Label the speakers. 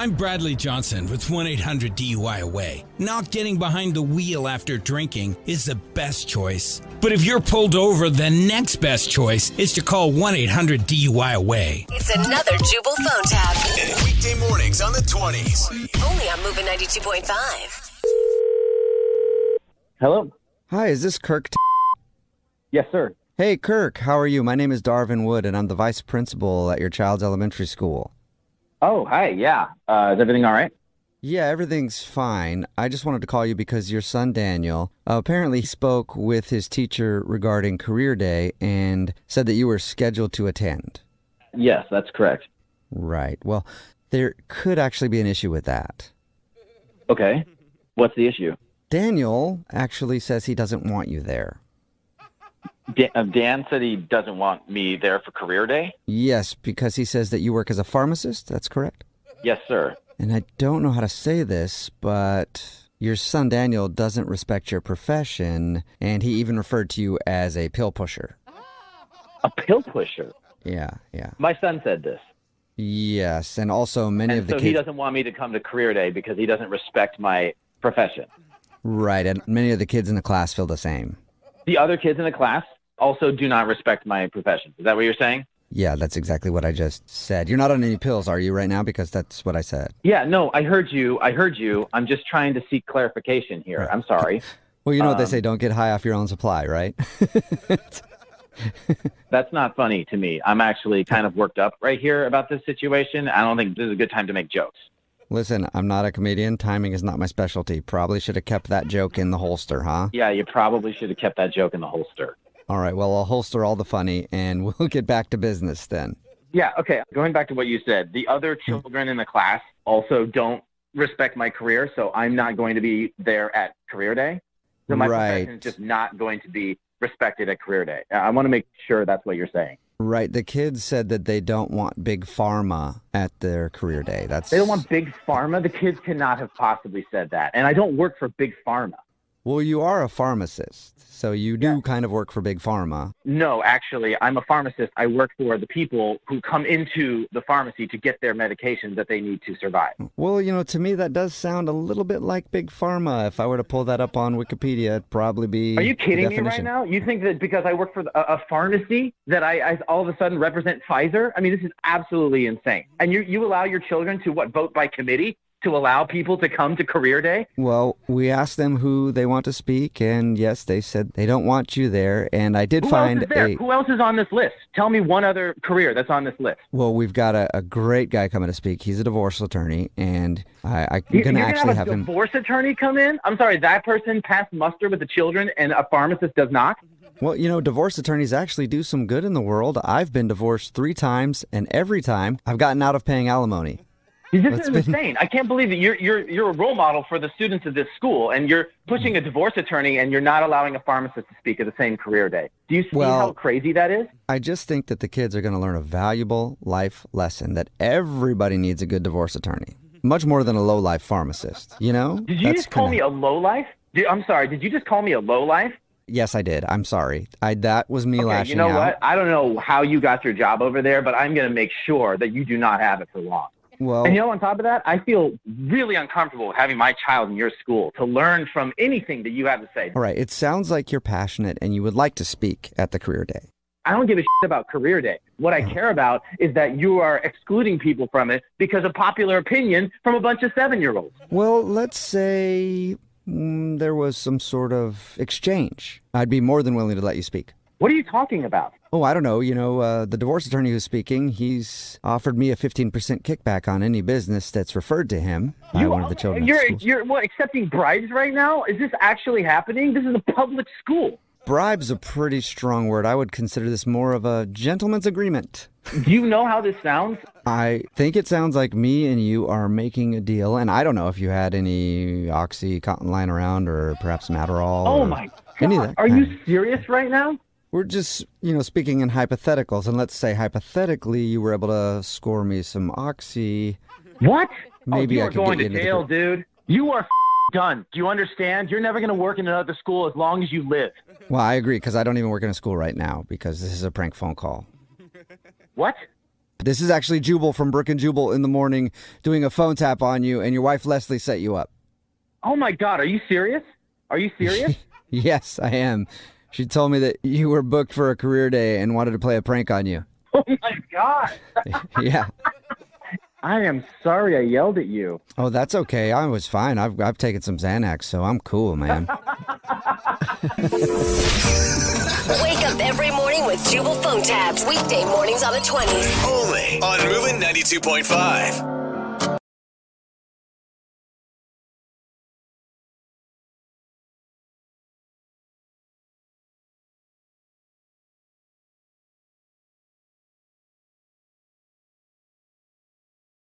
Speaker 1: I'm Bradley Johnson with 1 800 DUI Away. Not getting behind the wheel after drinking is the best choice. But if you're pulled over, the next best choice is to call 1 800 DUI Away.
Speaker 2: It's another Jubal phone tap.
Speaker 3: Weekday mornings on the 20s.
Speaker 2: Only on Movin 92.5.
Speaker 4: Hello.
Speaker 5: Hi, is this Kirk? T-
Speaker 4: Yes, sir.
Speaker 5: hey, Kirk, how are you? My name is Darvin Wood, and I'm the vice principal at your child's elementary school.
Speaker 4: Oh, hi. Yeah. Uh, is everything all right?
Speaker 5: Yeah, everything's fine. I just wanted to call you because your son Daniel uh, apparently spoke with his teacher regarding career day and said that you were scheduled to attend.
Speaker 4: Yes, that's correct.
Speaker 5: Right. Well, there could actually be an issue with that.
Speaker 4: Okay. What's the issue?
Speaker 5: Daniel actually says he doesn't want you there.
Speaker 4: Dan, uh, Dan said he doesn't want me there for career day.
Speaker 5: Yes, because he says that you work as a pharmacist. That's correct.
Speaker 4: Yes, sir.
Speaker 5: And I don't know how to say this, but your son Daniel doesn't respect your profession, and he even referred to you as a pill pusher.
Speaker 4: A pill pusher.
Speaker 5: Yeah, yeah.
Speaker 4: My son said this,
Speaker 5: Yes, and also many
Speaker 4: and
Speaker 5: of the
Speaker 4: so he
Speaker 5: kids.
Speaker 4: doesn't want me to come to career day because he doesn't respect my profession.
Speaker 5: Right, and many of the kids in the class feel the same.
Speaker 4: The other kids in the class also do not respect my profession. Is that what you're saying?
Speaker 5: Yeah, that's exactly what I just said. You're not on any pills, are you, right now? Because that's what I said.
Speaker 4: Yeah. No, I heard you. I heard you. I'm just trying to seek clarification here. I'm sorry.
Speaker 5: Well, you know what they
Speaker 4: Um,
Speaker 5: say don't get high off your own supply, right?
Speaker 4: That's not funny to me. I'm actually kind of worked up right here about this situation. I don't think this is a good time to make jokes.
Speaker 5: Listen, I'm not a comedian. Timing is not my specialty. Probably should have kept that joke in the holster, huh?
Speaker 4: Yeah, you probably should have kept that joke in the holster.
Speaker 5: All right, well, I'll holster all the funny and we'll get back to business then.
Speaker 4: Yeah, okay. Going back to what you said, the other children in the class also don't respect my career, so I'm not going to be there at career day. So my profession is just not going to be respected at career day. I want to make sure that's what you're saying.
Speaker 5: Right. The kids said that they don't want big pharma at their career day. That's
Speaker 4: They don't want big pharma. The kids cannot have possibly said that. And I don't work for big pharma.
Speaker 5: Well, you are a pharmacist, so you do kind of work for big pharma.
Speaker 4: No, actually, I'm a pharmacist. I work for the people who come into the pharmacy to get their medications that they need to survive.
Speaker 5: Well, you know, to me that does sound a little bit like big pharma. If I were to pull that up on Wikipedia, it'd probably be.
Speaker 4: Are you kidding me right now? You think that because I work for a, a pharmacy that I, I all of a sudden represent Pfizer? I mean, this is absolutely insane. And you you allow your children to what vote by committee to allow people to come to career day?
Speaker 5: Well, we asked them who they want to speak, and yes, they said they don't want you there. And I did
Speaker 4: Who
Speaker 5: find
Speaker 4: else is there?
Speaker 5: a.
Speaker 4: Who else is on this list? Tell me one other career that's on this list.
Speaker 5: Well, we've got a, a great guy coming to speak. He's a divorce attorney, and I, I'm
Speaker 4: You-
Speaker 5: going to actually have
Speaker 4: have a
Speaker 5: him.
Speaker 4: divorce attorney come in? I'm sorry, that person passed muster with the children and a pharmacist does not?
Speaker 5: Well, you know, divorce attorneys actually do some good in the world. I've been divorced three times, and every time I've gotten out of paying alimony.
Speaker 4: This
Speaker 5: It's
Speaker 4: is
Speaker 5: been-
Speaker 4: insane. I can't believe that you're you're you're a role model for the students of this school, and you're pushing a divorce attorney, and you're not allowing a pharmacist to speak at the same career day. Do you see
Speaker 5: Well-
Speaker 4: how crazy that is?
Speaker 5: I just think that the kids are going to learn a valuable life lesson that everybody needs a good divorce attorney, much more than a low life pharmacist. You know?
Speaker 4: Did you
Speaker 5: That's
Speaker 4: just call
Speaker 5: kinda-
Speaker 4: me a low life? I'm sorry. Did you just call me a low life?
Speaker 5: Yes, I did. I'm sorry. I that was me
Speaker 4: Okay,
Speaker 5: lashing
Speaker 4: you know
Speaker 5: out.
Speaker 4: what? I don't know how you got your job over there, but I'm going to make sure that you do not have it for long.
Speaker 5: Well,
Speaker 4: And you know, on top of that, I feel really uncomfortable having my child in your school to learn from anything that you have to say.
Speaker 5: all right. It sounds like you're passionate and you would like to speak at the career day.
Speaker 4: I don't give a shit about career day. What I care about is that you are excluding people from it because of popular opinion from a bunch of seven year olds.
Speaker 5: Well, let's say mm, there was some sort of exchange. I'd be more than willing to let you speak.
Speaker 4: What are you talking about?
Speaker 5: Oh, I don't know. You know, uh, the divorce attorney who's speaking, he's offered me a 15% kickback on any business that's referred to him by
Speaker 4: you,
Speaker 5: one of the children.
Speaker 4: You're, you're what accepting bribes right now? Is this actually happening? This is a public school.
Speaker 5: Bribe's a pretty strong word. I would consider this more of a gentleman's agreement.
Speaker 4: Do you know how this sounds?
Speaker 5: I think it sounds like me and you are making a deal, and I don't know if you had any Oxycontin lying around or perhaps some Adderall.
Speaker 4: Oh my god! Are you serious right now?
Speaker 5: We're just, you know, speaking in hypotheticals, and let's say hypothetically you were able to score me some Oxy.
Speaker 4: What?
Speaker 5: Maybe
Speaker 4: oh, you
Speaker 5: I
Speaker 4: are
Speaker 5: could
Speaker 4: going to jail, dude. You are done. Do you understand? You're never going to work in another school as long as you live.
Speaker 5: Well, I agree because I don't even work in a school right now because this is a prank phone call.
Speaker 4: What?
Speaker 5: This is actually Jubal from Brooke and Jubal in the morning doing a phone tap on you, and your wife Leslie set you up.
Speaker 4: Oh my God, are you serious? Are you serious?
Speaker 5: Yes, I am. She told me that you were booked for a career day and wanted to play a prank on you.
Speaker 4: oh my God.
Speaker 5: yeah.
Speaker 4: I am sorry I yelled at you.
Speaker 5: Oh, that's okay. I was fine. I've, I've taken some Xanax, so I'm cool, man.
Speaker 2: Wake up every morning with Jubal phone taps. Weekday mornings on the 20s.
Speaker 3: Only on Movin 92.5.